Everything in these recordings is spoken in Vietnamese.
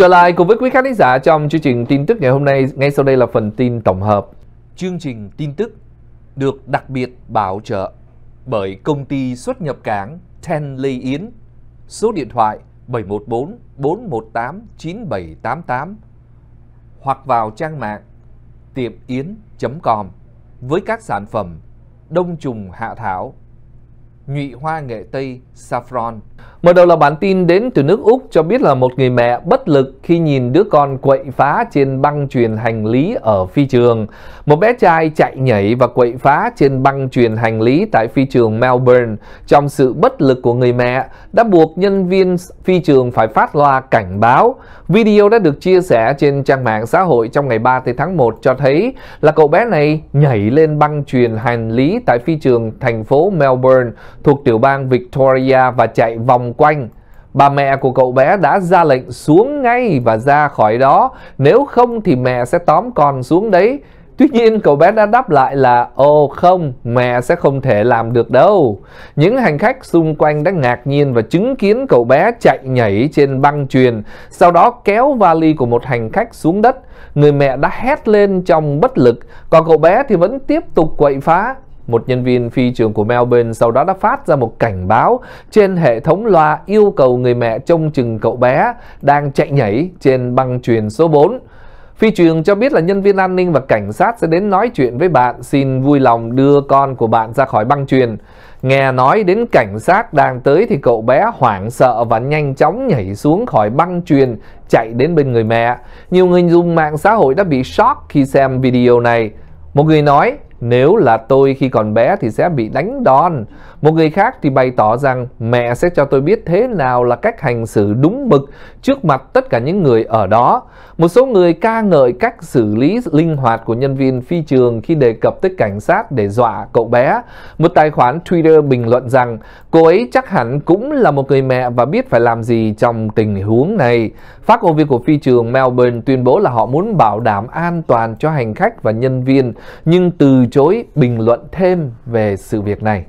Trở lại cùng với quý khán giả trong chương trình tin tức ngày hôm nay, ngay sau đây là phần tin tổng hợp. Chương trình tin tức được đặc biệt bảo trợ bởi công ty xuất nhập cảng Ten Lê Yến, số điện thoại 714 418 9788 hoặc vào trang mạng tiệm yến.com với các sản phẩm đông trùng hạ thảo, nhụy hoa nghệ tây, saffron. Mở đầu là bản tin đến từ nước Úc cho biết là một người mẹ bất lực khi nhìn đứa con quậy phá trên băng truyền hành lý ở phi trường. Một bé trai chạy nhảy và quậy phá trên băng truyền hành lý tại phi trường Melbourne trong sự bất lực của người mẹ đã buộc nhân viên phi trường phải phát loa cảnh báo. Video đã được chia sẻ trên trang mạng xã hội trong ngày 3 tháng 1 cho thấy là cậu bé này nhảy lên băng truyền hành lý tại phi trường thành phố Melbourne thuộc tiểu bang Victoria và chạy vòng quanh. Bà mẹ của cậu bé đã ra lệnh xuống ngay và ra khỏi đó, nếu không thì mẹ sẽ tóm con xuống đấy. Tuy nhiên cậu bé đã đáp lại là Ồ không, mẹ sẽ không thể làm được đâu. Những hành khách xung quanh đã ngạc nhiên và chứng kiến cậu bé chạy nhảy trên băng truyền, sau đó kéo vali của một hành khách xuống đất. Người mẹ đã hét lên trong bất lực, còn cậu bé thì vẫn tiếp tục quậy phá. Một nhân viên phi trường của Melbourne sau đó đã phát ra một cảnh báo trên hệ thống loa yêu cầu người mẹ trông chừng cậu bé đang chạy nhảy trên băng truyền số 4. Phi trường cho biết là nhân viên an ninh và cảnh sát sẽ đến nói chuyện với bạn, xin vui lòng đưa con của bạn ra khỏi băng truyền. Nghe nói đến cảnh sát đang tới thì cậu bé hoảng sợ và nhanh chóng nhảy xuống khỏi băng truyền chạy đến bên người mẹ. Nhiều người dùng mạng xã hội đã bị shock khi xem video này. Một người nói nếu là tôi khi còn bé thì sẽ bị đánh đòn. Một người khác thì bày tỏ rằng mẹ sẽ cho tôi biết thế nào là cách hành xử đúng mực trước mặt tất cả những người ở đó. Một số người ca ngợi cách xử lý linh hoạt của nhân viên phi trường khi đề cập tới cảnh sát để dọa cậu bé. Một tài khoản Twitter bình luận rằng cô ấy chắc hẳn cũng là một người mẹ và biết phải làm gì trong tình huống này. Phát ngôn viên của phi trường Melbourne tuyên bố là họ muốn bảo đảm an toàn cho hành khách và nhân viên, nhưng từ chối bình luận thêm về sự việc này.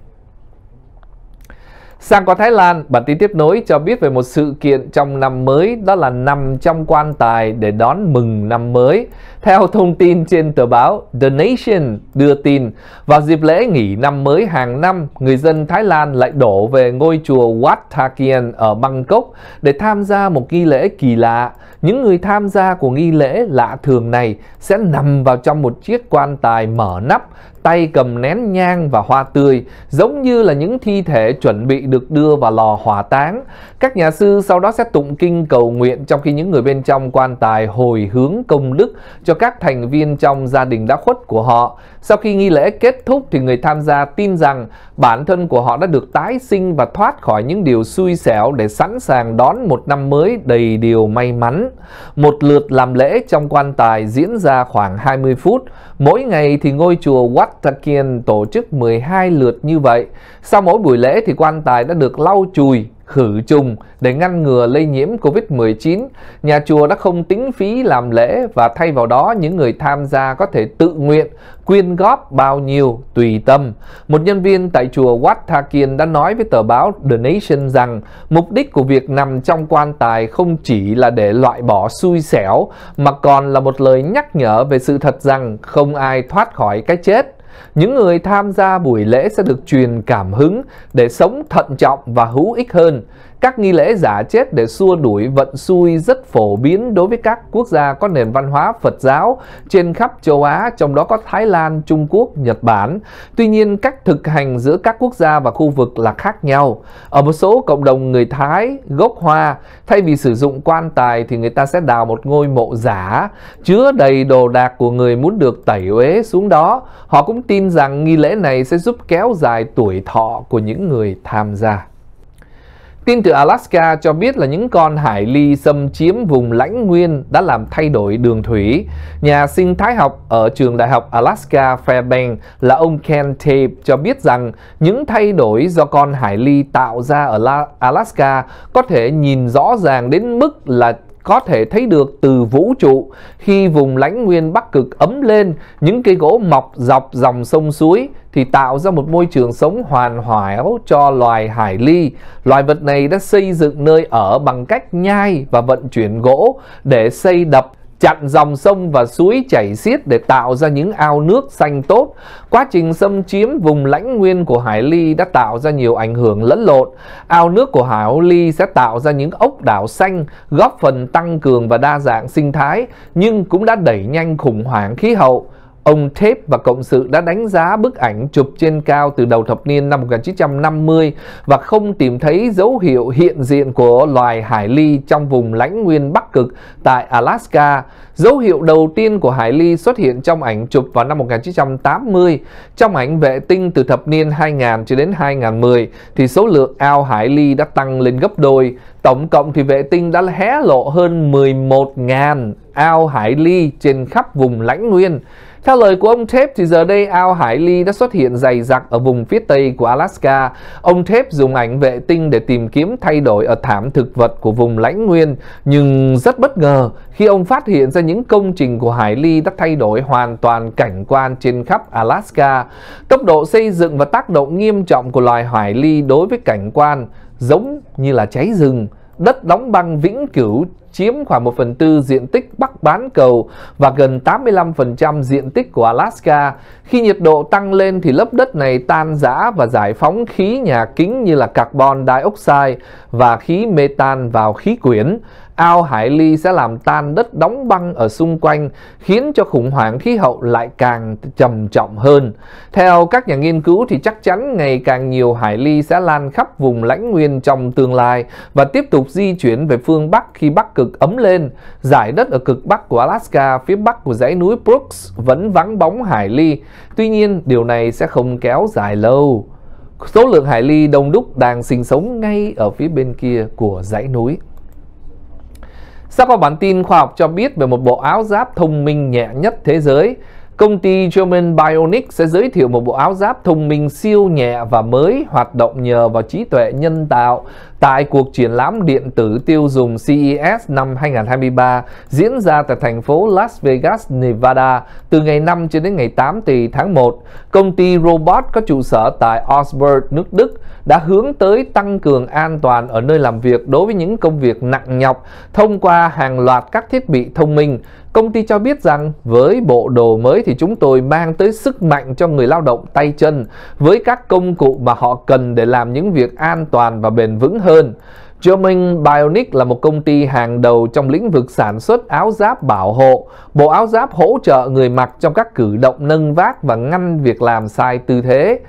Sang qua Thái Lan, bản tin tiếp nối cho biết về một sự kiện trong năm mới đó là nằm trong quan tài để đón mừng năm mới. Theo thông tin trên tờ báo The Nation đưa tin, vào dịp lễ nghỉ năm mới hàng năm, người dân Thái Lan lại đổ về ngôi chùa Wat Thakian ở Bangkok để tham gia một nghi lễ kỳ lạ. Những người tham gia của nghi lễ lạ thường này sẽ nằm vào trong một chiếc quan tài mở nắp tay cầm nén nhang và hoa tươi, giống như là những thi thể chuẩn bị được đưa vào lò hỏa táng. Các nhà sư sau đó sẽ tụng kinh cầu nguyện trong khi những người bên trong quan tài hồi hướng công đức cho các thành viên trong gia đình đã khuất của họ. Sau khi nghi lễ kết thúc thì người tham gia tin rằng bản thân của họ đã được tái sinh và thoát khỏi những điều xui xẻo để sẵn sàng đón một năm mới đầy điều may mắn. Một lượt làm lễ trong quan tài diễn ra khoảng 20 phút. Mỗi ngày thì ngôi chùa Wat Takian tổ chức 12 lượt như vậy. Sau mỗi buổi lễ thì quan tài đã được lau chùi, khử trùng để ngăn ngừa lây nhiễm Covid-19. Nhà chùa đã không tính phí làm lễ và thay vào đó những người tham gia có thể tự nguyện quyên góp bao nhiêu tùy tâm. Một nhân viên tại chùa Wat Thakien đã nói với tờ báo The Nation rằng mục đích của việc nằm trong quan tài không chỉ là để loại bỏ xui xẻo mà còn là một lời nhắc nhở về sự thật rằng không ai thoát khỏi cái chết. Những người tham gia buổi lễ sẽ được truyền cảm hứng để sống thận trọng và hữu ích hơn. Các nghi lễ giả chết để xua đuổi vận xui rất phổ biến đối với các quốc gia có nền văn hóa Phật giáo trên khắp châu Á, trong đó có Thái Lan, Trung Quốc, Nhật Bản. Tuy nhiên, cách thực hành giữa các quốc gia và khu vực là khác nhau. Ở một số cộng đồng người Thái gốc Hoa, thay vì sử dụng quan tài thì người ta sẽ đào một ngôi mộ giả chứa đầy đồ đạc của người muốn được tẩy uế xuống đó. Họ cũng tin rằng nghi lễ này sẽ giúp kéo dài tuổi thọ của những người tham gia. Tin từ Alaska cho biết là những con hải ly xâm chiếm vùng lãnh nguyên đã làm thay đổi đường thủy. Nhà sinh thái học ở trường đại học Alaska Fairbanks là ông Ken Tape cho biết rằng những thay đổi do con hải ly tạo ra ở Alaska có thể nhìn rõ ràng đến mức là có thể thấy được từ vũ trụ khi vùng lãnh nguyên Bắc Cực ấm lên, những cây gỗ mọc dọc dòng sông suối thì tạo ra một môi trường sống hoàn hảo cho loài hải ly. Loài vật này đã xây dựng nơi ở bằng cách nhai và vận chuyển gỗ để xây đập chặn dòng sông và suối chảy xiết để tạo ra những ao nước xanh tốt. Quá trình xâm chiếm vùng lãnh nguyên của Hải Ly đã tạo ra nhiều ảnh hưởng lẫn lộn. Ao nước của Hải Ly sẽ tạo ra những ốc đảo xanh, góp phần tăng cường và đa dạng sinh thái, nhưng cũng đã đẩy nhanh khủng hoảng khí hậu. Ông Tape và Cộng sự đã đánh giá bức ảnh chụp trên cao từ đầu thập niên năm 1950 và không tìm thấy dấu hiệu hiện diện của loài hải ly trong vùng lãnh nguyên Bắc Cực tại Alaska. Dấu hiệu đầu tiên của hải ly xuất hiện trong ảnh chụp vào năm 1980. Trong ảnh vệ tinh từ thập niên 2000 cho đến 2010 thì số lượng ao hải ly đã tăng lên gấp đôi. Tổng cộng thì vệ tinh đã hé lộ hơn 11.000 ao hải ly trên khắp vùng lãnh nguyên. Theo lời của ông Tape thì giờ đây ao Hải Ly đã xuất hiện dày đặc ở vùng phía tây của Alaska. Ông Tape dùng ảnh vệ tinh để tìm kiếm thay đổi ở thảm thực vật của vùng lãnh nguyên. Nhưng rất bất ngờ, khi ông phát hiện ra những công trình của Hải Ly đã thay đổi hoàn toàn cảnh quan trên khắp Alaska. Tốc độ xây dựng và tác động nghiêm trọng của loài Hải Ly đối với cảnh quan giống như là cháy rừng đất đóng băng vĩnh cửu chiếm khoảng 1 phần tư diện tích Bắc bán cầu và gần 85% diện tích của Alaska. Khi nhiệt độ tăng lên thì lớp đất này tan rã và giải phóng khí nhà kính như là carbon dioxide và khí metan vào khí quyển ao hải ly sẽ làm tan đất đóng băng ở xung quanh, khiến cho khủng hoảng khí hậu lại càng trầm trọng hơn. Theo các nhà nghiên cứu thì chắc chắn ngày càng nhiều hải ly sẽ lan khắp vùng lãnh nguyên trong tương lai và tiếp tục di chuyển về phương Bắc khi Bắc cực ấm lên. Giải đất ở cực Bắc của Alaska, phía Bắc của dãy núi Brooks vẫn vắng bóng hải ly. Tuy nhiên, điều này sẽ không kéo dài lâu. Số lượng hải ly đông đúc đang sinh sống ngay ở phía bên kia của dãy núi. Sắp có bản tin khoa học cho biết về một bộ áo giáp thông minh nhẹ nhất thế giới. Công ty German Bionic sẽ giới thiệu một bộ áo giáp thông minh siêu nhẹ và mới hoạt động nhờ vào trí tuệ nhân tạo tại cuộc triển lãm điện tử tiêu dùng CES năm 2023 diễn ra tại thành phố Las Vegas, Nevada từ ngày 5 cho đến ngày 8 tỷ tháng 1. Công ty Robot có trụ sở tại Augsburg, nước Đức đã hướng tới tăng cường an toàn ở nơi làm việc đối với những công việc nặng nhọc thông qua hàng loạt các thiết bị thông minh. Công ty cho biết rằng với bộ đồ mới thì chúng tôi mang tới sức mạnh cho người lao động tay chân với các công cụ mà họ cần để làm những việc an toàn và bền vững hơn. German Bionic là một công ty hàng đầu trong lĩnh vực sản xuất áo giáp bảo hộ. Bộ áo giáp hỗ trợ người mặc trong các cử động nâng vác và ngăn việc làm sai tư thế.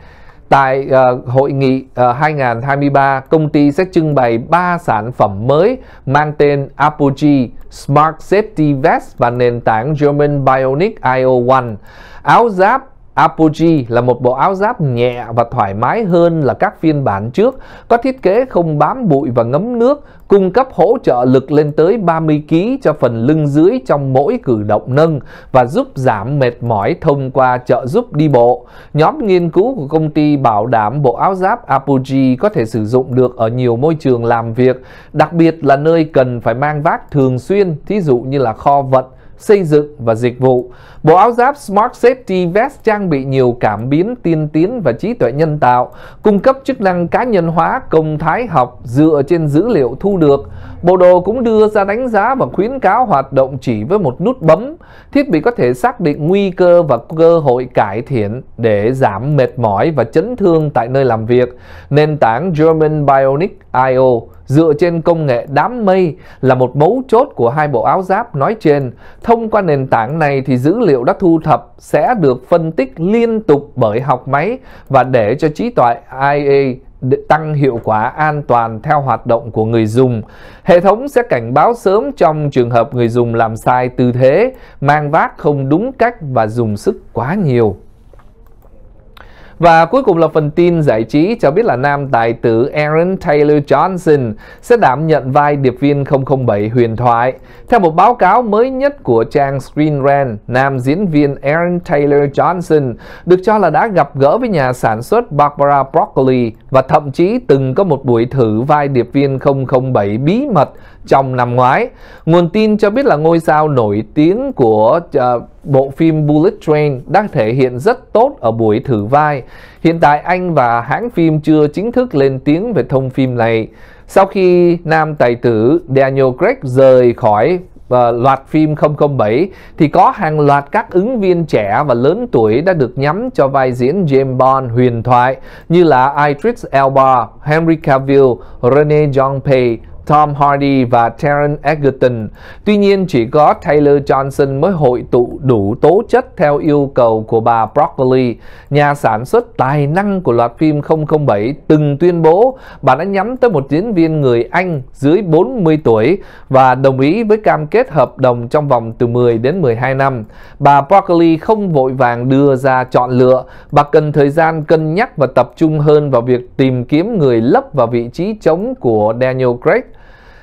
Tại uh, hội nghị ờ, uh, 2023, công ty sẽ trưng bày 3 sản phẩm mới mang tên Apogee Smart Safety Vest và nền tảng German Bionic IO1. Áo giáp Apogee là một bộ áo giáp nhẹ và thoải mái hơn là các phiên bản trước, có thiết kế không bám bụi và ngấm nước, cung cấp hỗ trợ lực lên tới 30 kg cho phần lưng dưới trong mỗi cử động nâng và giúp giảm mệt mỏi thông qua trợ giúp đi bộ. Nhóm nghiên cứu của công ty bảo đảm bộ áo giáp Apogee có thể sử dụng được ở nhiều môi trường làm việc, đặc biệt là nơi cần phải mang vác thường xuyên, thí dụ như là kho vận, xây dựng và dịch vụ. Bộ áo giáp Smart Safety Vest trang bị nhiều cảm biến tiên tiến và trí tuệ nhân tạo, cung cấp chức năng cá nhân hóa công thái học dựa trên dữ liệu thu được. Bộ đồ cũng đưa ra đánh giá và khuyến cáo hoạt động chỉ với một nút bấm. Thiết bị có thể xác định nguy cơ và cơ hội cải thiện để giảm mệt mỏi và chấn thương tại nơi làm việc. Nền tảng German Bionic IO dựa trên công nghệ đám mây là một mấu chốt của hai bộ áo giáp nói trên. Thông qua nền tảng này thì dữ liệu đã thu thập sẽ được phân tích liên tục bởi học máy và để cho trí tuệ IA tăng hiệu quả an toàn theo hoạt động của người dùng. Hệ thống sẽ cảnh báo sớm trong trường hợp người dùng làm sai tư thế, mang vác không đúng cách và dùng sức quá nhiều. Và cuối cùng là phần tin giải trí cho biết là nam tài tử Aaron Taylor Johnson sẽ đảm nhận vai điệp viên 007 huyền thoại. Theo một báo cáo mới nhất của trang Screen Rant, nam diễn viên Aaron Taylor Johnson được cho là đã gặp gỡ với nhà sản xuất Barbara Broccoli và thậm chí từng có một buổi thử vai điệp viên 007 bí mật trong năm ngoái. Nguồn tin cho biết là ngôi sao nổi tiếng của uh, bộ phim Bullet Train đã thể hiện rất tốt ở buổi thử vai. Hiện tại anh và hãng phim chưa chính thức lên tiếng về thông phim này. Sau khi nam tài tử Daniel Craig rời khỏi và loạt phim 007 thì có hàng loạt các ứng viên trẻ và lớn tuổi đã được nhắm cho vai diễn James Bond huyền thoại như là Idris Elba, Henry Cavill, Rene Jean Tom Hardy và Taron Egerton. Tuy nhiên, chỉ có Taylor Johnson mới hội tụ đủ tố chất theo yêu cầu của bà Broccoli, nhà sản xuất tài năng của loạt phim 007 từng tuyên bố bà đã nhắm tới một diễn viên người Anh dưới 40 tuổi và đồng ý với cam kết hợp đồng trong vòng từ 10 đến 12 năm. Bà Broccoli không vội vàng đưa ra chọn lựa, bà cần thời gian cân nhắc và tập trung hơn vào việc tìm kiếm người lấp vào vị trí trống của Daniel Craig.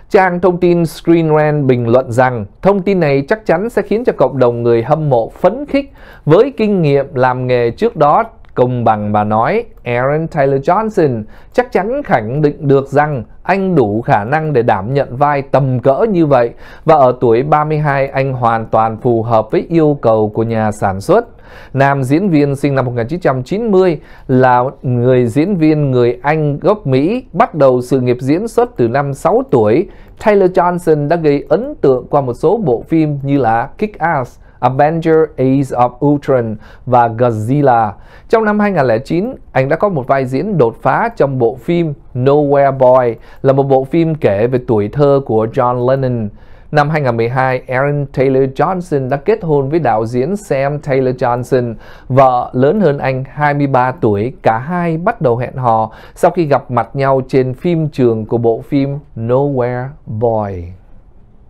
Trang thông tin Screen Rant bình luận rằng, thông tin này chắc chắn sẽ khiến cho cộng đồng người hâm mộ phấn khích với kinh nghiệm làm nghề trước đó công bằng mà nói Aaron Taylor Johnson chắc chắn khẳng định được rằng anh đủ khả năng để đảm nhận vai tầm cỡ như vậy và ở tuổi 32 anh hoàn toàn phù hợp với yêu cầu của nhà sản xuất. Nam diễn viên sinh năm 1990 là người diễn viên người Anh gốc Mỹ bắt đầu sự nghiệp diễn xuất từ năm 6 tuổi. Taylor Johnson đã gây ấn tượng qua một số bộ phim như là Kick-Ass, Avenger Age of Ultron và Godzilla. Trong năm 2009, anh đã có một vai diễn đột phá trong bộ phim Nowhere Boy là một bộ phim kể về tuổi thơ của John Lennon. Năm 2012, Aaron Taylor Johnson đã kết hôn với đạo diễn Sam Taylor Johnson, vợ lớn hơn anh 23 tuổi. Cả hai bắt đầu hẹn hò sau khi gặp mặt nhau trên phim trường của bộ phim Nowhere Boy.